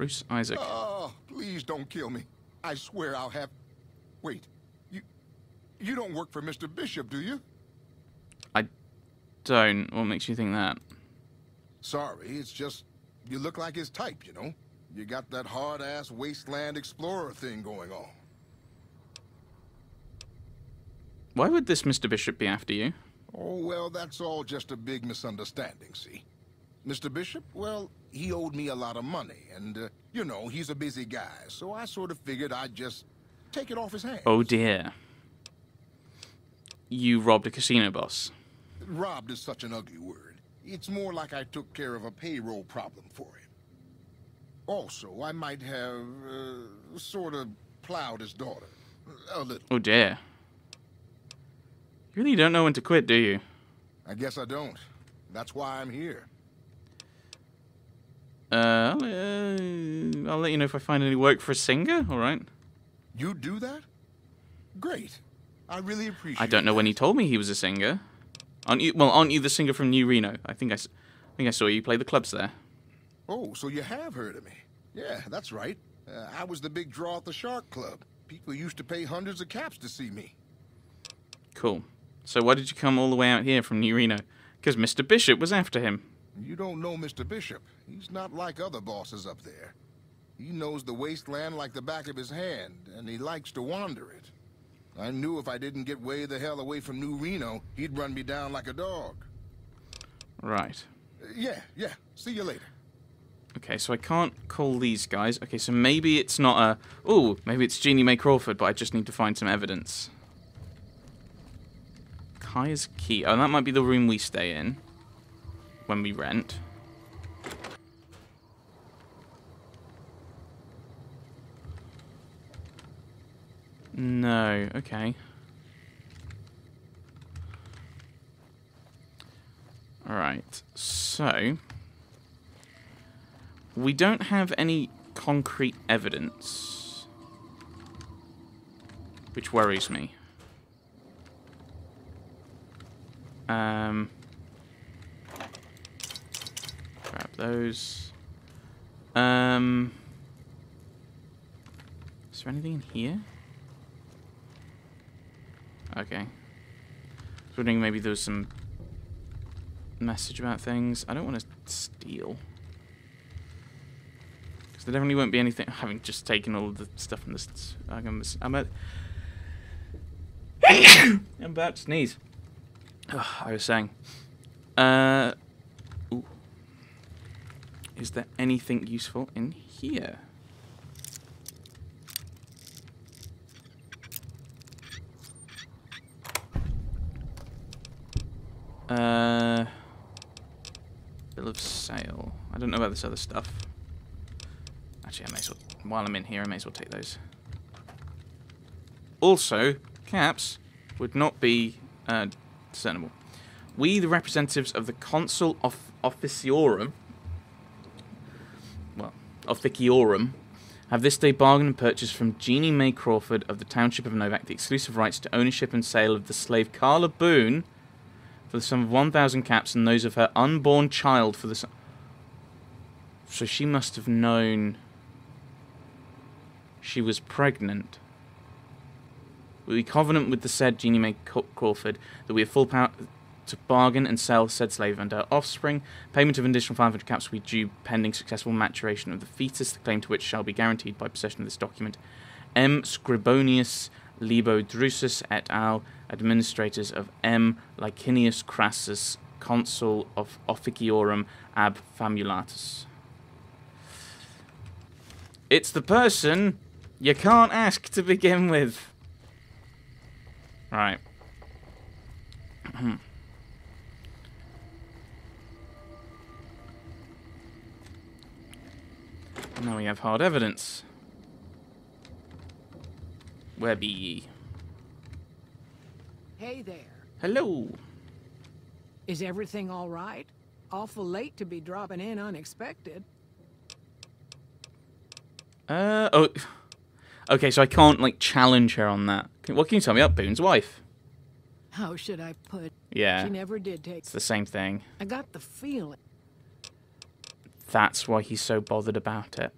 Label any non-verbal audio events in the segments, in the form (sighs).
Bruce Isaac. Oh, please don't kill me. I swear I'll have... Wait, you... You don't work for Mr. Bishop, do you? I don't. What makes you think that? Sorry, it's just... You look like his type, you know? You got that hard-ass wasteland explorer thing going on. Why would this Mr. Bishop be after you? Oh, well, that's all just a big misunderstanding, see? Mr. Bishop, well, he owed me a lot of money, and, uh, you know, he's a busy guy, so I sort of figured I'd just take it off his hands. Oh dear. You robbed a casino boss. Robbed is such an ugly word. It's more like I took care of a payroll problem for him. Also, I might have, uh, sort of plowed his daughter. A little. Oh dear. You really don't know when to quit, do you? I guess I don't. That's why I'm here. Uh, I'll, uh, I'll let you know if I find any work for a singer, alright? You do that? Great. I really appreciate I don't know that. when he told me he was a singer. Aren't you? Well, aren't you the singer from New Reno? I think I, I think I saw you play the clubs there. Oh, so you have heard of me. Yeah, that's right. Uh, I was the big draw at the Shark Club. People used to pay hundreds of caps to see me. Cool. So why did you come all the way out here from New Reno? Because Mr. Bishop was after him. You don't know Mr. Bishop. He's not like other bosses up there. He knows the wasteland like the back of his hand, and he likes to wander it. I knew if I didn't get way the hell away from New Reno, he'd run me down like a dog. Right. Uh, yeah, yeah. See you later. Okay, so I can't call these guys. Okay, so maybe it's not a. Oh, maybe it's Jeannie May Crawford, but I just need to find some evidence. Kaya's key. Oh, that might be the room we stay in when we rent. No, okay. Alright, so. We don't have any concrete evidence. Which worries me. Um. Those. Um. Is there anything in here? Okay. I was wondering maybe there was some message about things. I don't want to steal. Because there definitely won't be anything. (laughs) Having just taken all the stuff from this. I'm, at. (coughs) I'm about to sneeze. Ugh, I was saying. Uh. Is there anything useful in here? Uh, bill of sale. I don't know about this other stuff. Actually, I may as well. While I'm in here, I may as well take those. Also, caps would not be uh, discernible. We, the representatives of the Consul of Officiorum, well, Officiorum, have this day bargained and purchased from Jeannie May Crawford of the Township of Novac the exclusive rights to ownership and sale of the slave Carla Boone for the sum of 1,000 caps and those of her unborn child for the sum. So she must have known she was pregnant. We covenant with the said Jeannie May Crawford that we have full power to bargain and sell said slave and her offspring. Payment of an additional 500 caps will be due pending successful maturation of the fetus, the claim to which shall be guaranteed by possession of this document. M. Scribonius Libo Drusus et al., administrators of M. Licinius Crassus, consul of Officiorum ab Famulatus. It's the person you can't ask to begin with. Right. (clears throat) now we have hard evidence. Where be ye? Hey there. Hello. Is everything all right? Awful late to be dropping in unexpected. Uh oh. Okay, so I can't like challenge her on that. What can you tell me about Boone's wife? How should I put? Yeah, She never did take. it's the same thing. I got the feeling. That's why he's so bothered about it.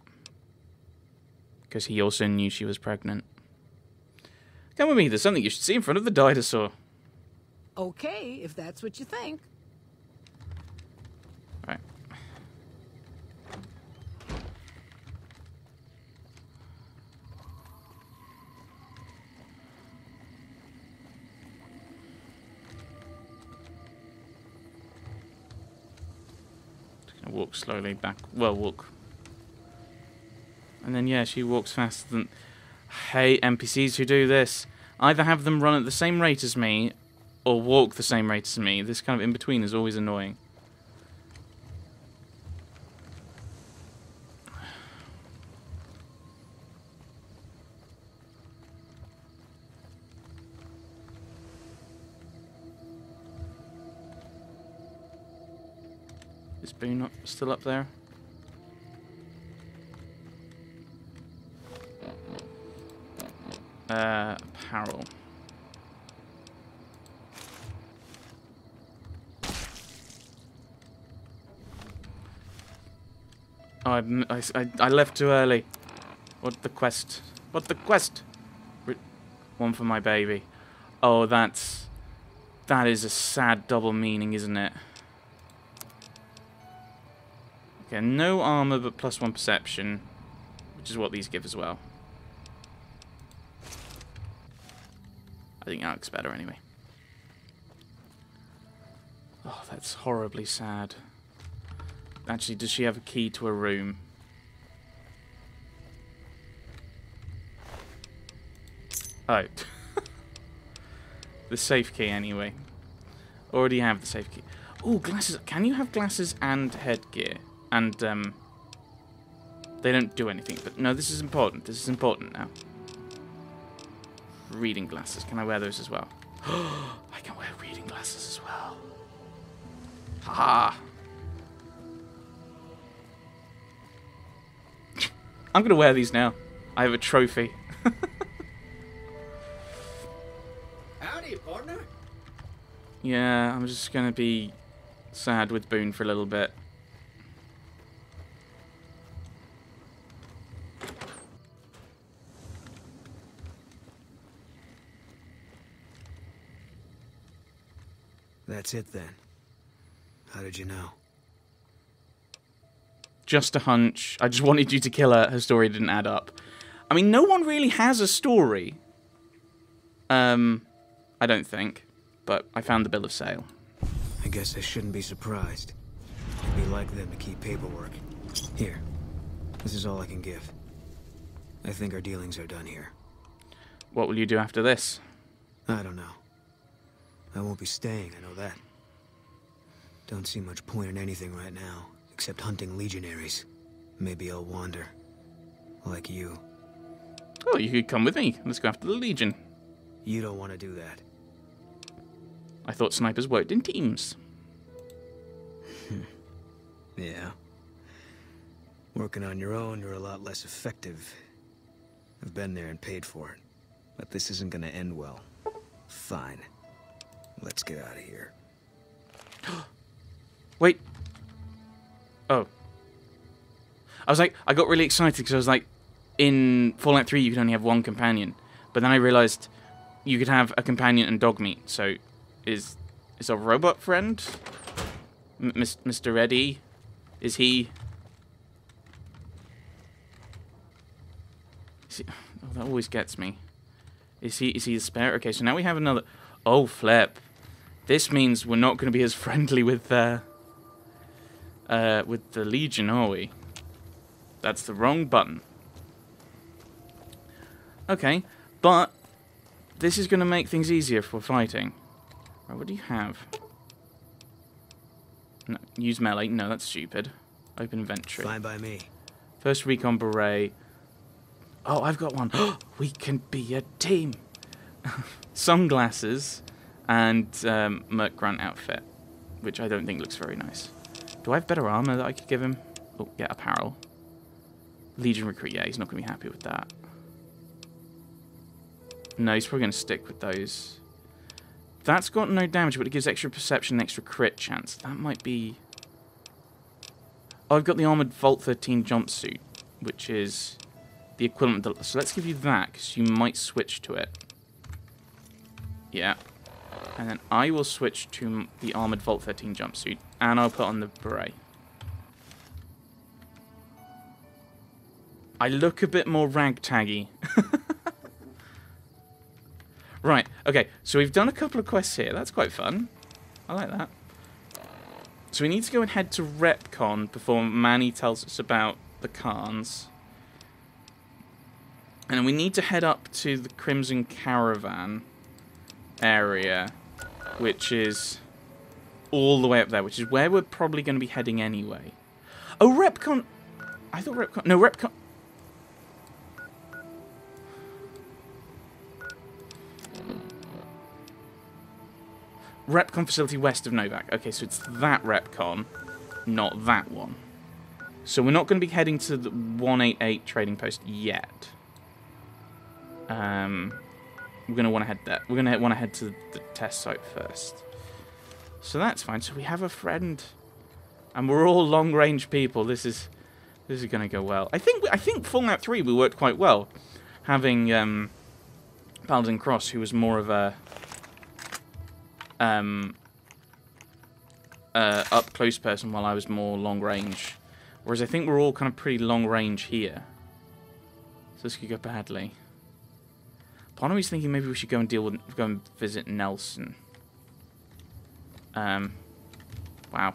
Because he also knew she was pregnant. Come with me, there's something you should see in front of the dinosaur. Okay, if that's what you think. Walk slowly back. Well, walk. And then, yeah, she walks faster than. Hey, NPCs who do this. Either have them run at the same rate as me, or walk the same rate as me. This kind of in between is always annoying. Is Boone not still up there? Uh, apparel. Oh, I, I- I left too early. What the quest? What the quest? One for my baby. Oh, that's... That is a sad double meaning, isn't it? Okay, no armor but plus one perception, which is what these give as well. I think that looks better anyway. Oh, that's horribly sad. Actually, does she have a key to a room? Oh. (laughs) the safe key, anyway. Already have the safe key. Oh, glasses. Can you have glasses and headgear? And, um... They don't do anything, but no, this is important. This is important now. Reading glasses. Can I wear those as well? (gasps) I can wear reading glasses as well. Ha! (laughs) I'm gonna wear these now. I have a trophy. (laughs) Howdy, partner. Yeah, I'm just gonna be sad with Boone for a little bit. That's it then. How did you know? Just a hunch. I just (laughs) wanted you to kill her. Her story didn't add up. I mean, no one really has a story. Um, I don't think. But I found the bill of sale. I guess I shouldn't be surprised. It'd be like them to keep paperwork. Here. This is all I can give. I think our dealings are done here. What will you do after this? I don't know. I won't be staying, I know that. Don't see much point in anything right now, except hunting legionaries. Maybe I'll wander. Like you. Oh, you could come with me. Let's go after the Legion. You don't want to do that. I thought snipers worked in teams. (laughs) Yeah. Working on your own, you're a lot less effective. I've been there and paid for it. But this isn't gonna end well. Fine. Let's get out of here. (gasps) Wait. Oh. I was like, I got really excited because I was like, in Fallout 3 you could only have one companion, but then I realized you could have a companion and Dogmeat. So, is is a robot friend, M- Mr. Eddie, is he? Is he? Oh, that always gets me. Is he? Is he the spare? Okay, so now we have another. Oh, flip. This means we're not going to be as (laughs) friendly with uh, uh, with the Legion, are we? That's the wrong button. Okay, but this is going to make things easier for fighting. Right, what do you have? No, use melee. No, that's stupid. Open inventory. Fine by me. First recon beret. Oh, I've got one. (gasps) we can be a team. (laughs) Sunglasses and um, Merc Grunt outfit, which I don't think looks very nice. Do I have better armor that I could give him? Oh, yeah, apparel. Legion recruit. Yeah, he's not going to be happy with that. No, he's probably going to stick with those. That's got no damage, but it gives extra perception and extra crit chance. That might be... Oh, I've got the armored Vault 13 jumpsuit, which is the equivalent. Of the, so let's give you that, because you might switch to it. Yeah. And then I will switch to the Armored Vault 13 jumpsuit, and I'll put on the beret. I look a bit more ragtaggy. (laughs) right, okay, so we've done a couple of quests here. That's quite fun. I like that. So we need to go and head to REPCONN before Manny tells us about the Khans. And we need to head up to the Crimson Caravan area, which is all the way up there, which is where we're probably going to be heading anyway. Oh, REPCONN. I thought REPCONN. No, REPCONN. REPCONN facility west of Novac. Okay, so it's that REPCONN, not that one. So we're not going to be heading to the 188 trading post yet. Um, we're going to want to head there. We're going to want to head to the test site first. So that's fine. So we have a friend, and we're all long-range people. This is this is going to go well. I think I think Fallout 3 we worked quite well, having um, Paladin Cross, who was more of a um, uh, up close person, while I was more long range. Whereas I think we're all kind of pretty long range here. So this could go badly. Part of me's thinking maybe we should go and deal with, go and visit Nelson. Um, wow.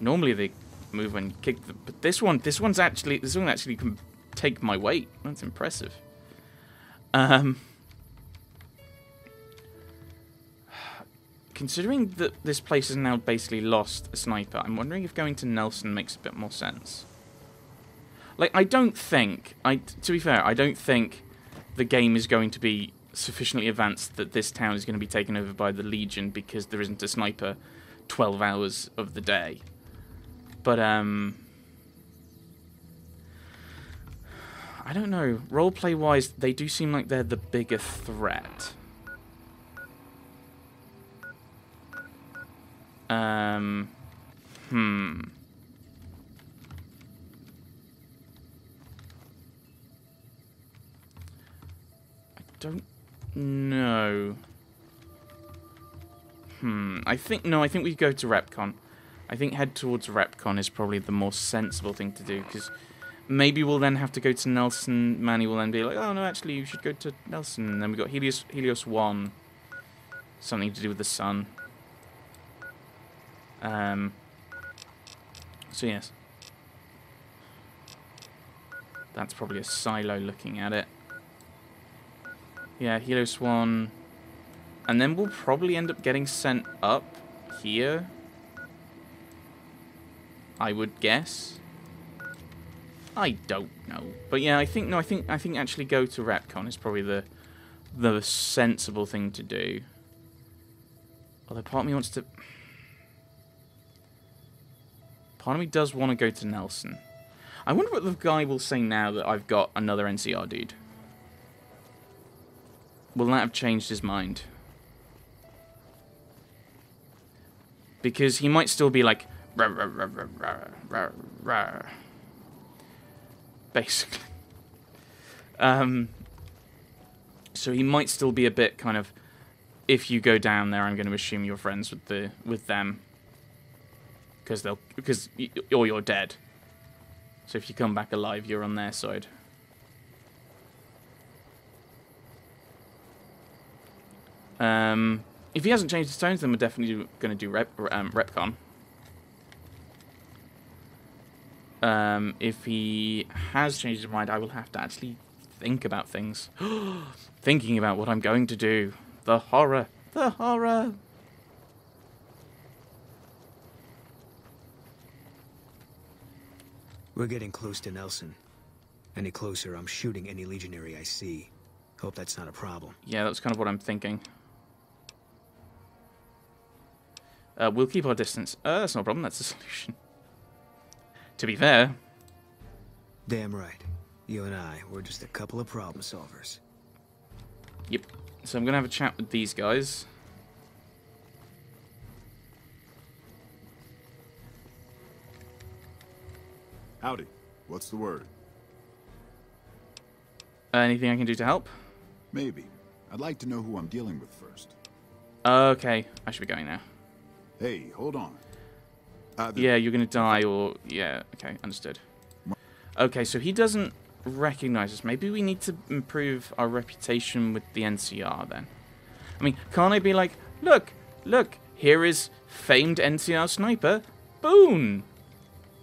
Normally they move and kick, the, but this one, this one's actually, this one actually can take my weight. That's impressive. Um, considering that this place has now basically lost a sniper, I'm wondering if going to Nelson makes a bit more sense. Like, I don't think, I to be fair, I don't think the game is going to be sufficiently advanced that this town is going to be taken over by the Legion because there isn't a sniper 12 hours of the day. But, um... I don't know. Roleplay-wise, they do seem like they're the bigger threat. Um... Hmm... don't know. Hmm. I think no. I think we go to REPCONN. I think head towards REPCONN is probably the more sensible thing to do because maybe we'll then have to go to Nelson. Manny will then be like, "Oh no, actually, you should go to Nelson." And then we've got Helios Helios One, something to do with the sun. Um. So yes, that's probably a silo looking at it. Yeah, Helios 1. And then we'll probably end up getting sent up here. I would guess. I don't know. But yeah, I think no, I think I think actually go to REPCONN is probably the the sensible thing to do. Although part of me wants to Part of me does want to go to Nelson. I wonder what the guy will say now that I've got another NCR dude. Will that have changed his mind? Because he might still be like, rah, rah, rah, basically. Um, so he might still be a bit kind of, if you go down there, I'm going to assume you're friends with the with them, because they'll because or you're dead. So if you come back alive, you're on their side. Um, if he hasn't changed his tones, then we're definitely going to do rep, um, REPCONN. Um, if he has changed his mind, I will have to actually think about things. (gasps) Thinking about what I'm going to do. The horror. The horror. We're getting close to Nelson. Any closer, I'm shooting any legionary I see. Hope that's not a problem. Yeah, that's kind of what I'm thinking. Uh, we'll keep our distance. Uh, that's no problem. That's the (laughs) solution. to be fair. Damn right. You and I, we're just a couple of problem solvers. Yep. So I'm going to have a chat with these guys. Howdy. What's the word? anything I can do to help? Maybe. I'd like to know who I'm dealing with first. Okay, I should be going now. Hey, hold on. Uh, Yeah, you're gonna die, or yeah. Okay, understood. Okay, so he doesn't recognize us. Maybe we need to improve our reputation with the NCR then. I mean, can't I be like, look, look, here is famed NCR sniper, Boone.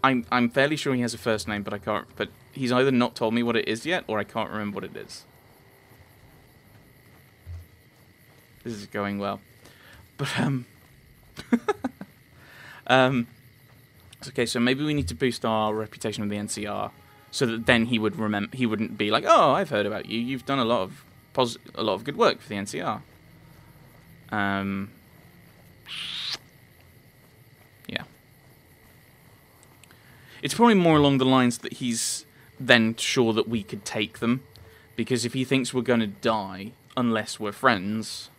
I'm I'm fairly sure he has a first name, but I can't. But he's either not told me what it is yet, or I can't remember what it is. This is going well, but um, (laughs) um, okay. So maybe we need to boost our reputation with the NCR, so that then he would remember. He wouldn't be like, "Oh, I've heard about you. You've done a lot of pos- a lot of good work for the NCR." Um. Yeah. It's probably more along the lines that he's then sure that we could take them, because if he thinks we're going to die unless we're friends,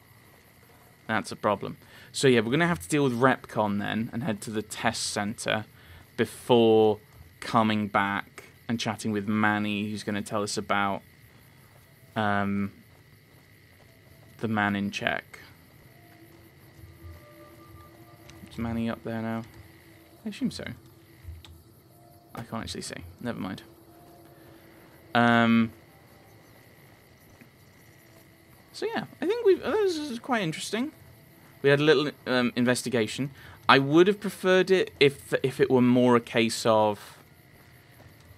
that's a problem. So yeah, we're going to have to deal with REPCONN then and head to the test center before coming back and chatting with Manny, who's going to tell us about um, the man in check. Is Manny up there now? I assume so. I can't actually see. Never mind. Um. So yeah, I think we this is quite interesting. We had a little um, investigation. I would have preferred it if if it were more a case of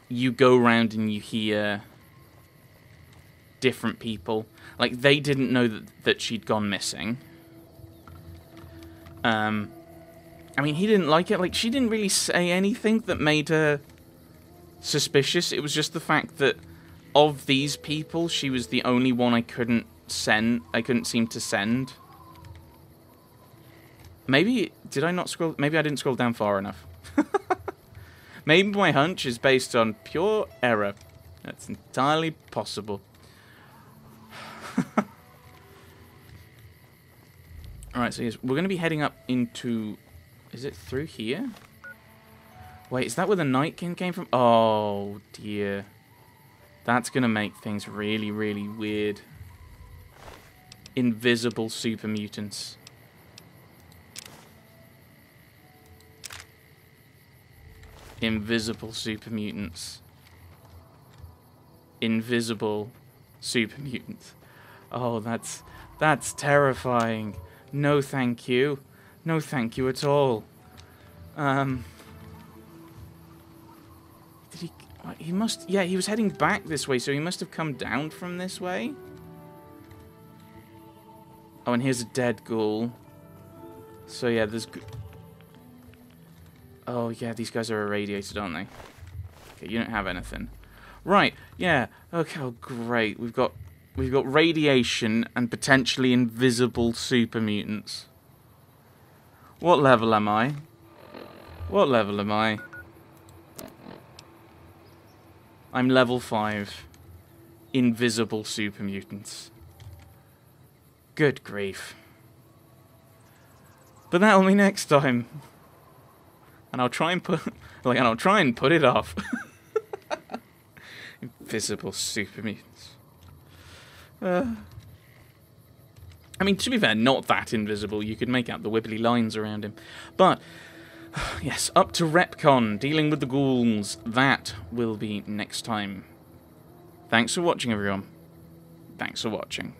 you go around and you hear different people. Like they didn't know that that she'd gone missing. Um, I mean, he didn't like it. Like she didn't really say anything that made her suspicious. It was just the fact that of these people, she was the only one I couldn't send. I couldn't seem to send. Maybe did I not scroll? Maybe I didn't scroll down far enough. (laughs) Maybe my hunch is based on pure error. That's entirely possible. (laughs) Alright, so yes, we're going to be heading up into... Is it through here? Wait, is that where the Nightkin came from? Oh, dear. That's going to make things really, really weird. Invisible super mutants. Invisible super mutants. Invisible super mutants. Oh, that's that's terrifying. No, thank you. No, thank you at all. Um. Did he? He must. Yeah, he was heading back this way, so he must have come down from this way. Oh, and here's a dead ghoul. So yeah, there's. Oh yeah, these guys are irradiated, aren't they? Okay, you don't have anything. Right. Yeah. Okay. Oh, great. We've got we've got radiation and potentially invisible super mutants. What level am I? What level am I? I'm level 5. Invisible super mutants. Good grief. But that'll be next time. And I'll try and put (laughs) like and I'll try and put it off. (laughs) Invisible super mutants. Uh, I mean, to be fair, not that invisible. You could make out the wibbly lines around him. But, (sighs) yes, up to REPCONN, dealing with the ghouls. That will be next time. Thanks for watching, everyone. Thanks for watching.